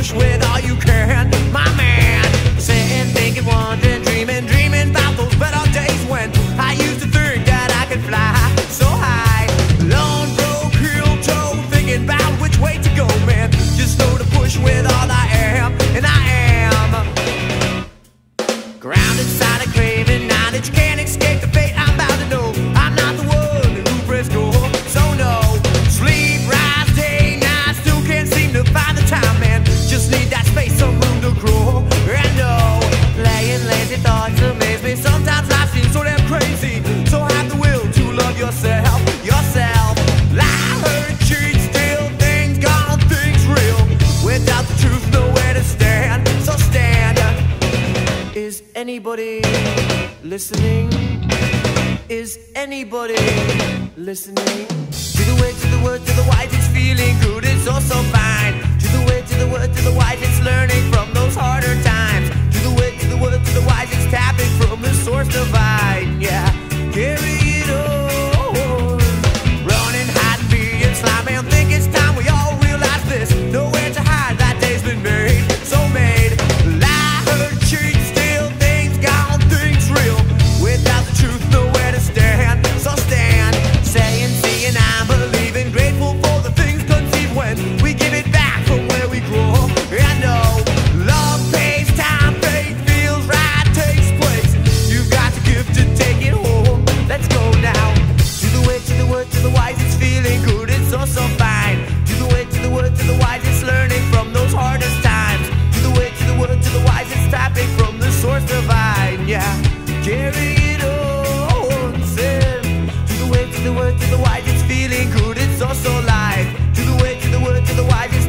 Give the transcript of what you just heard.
push when I Is anybody listening? Is anybody listening? To the way, to the word, to the white, it's feeling good, it's also fine. To the way, to the word, to the white, it's learning from those harder times. To the way, to the word, to the wise, it's tapping from the source divine. word, to the wise, it's feeling good, it's also life. To the word, to the word, to the wise, it's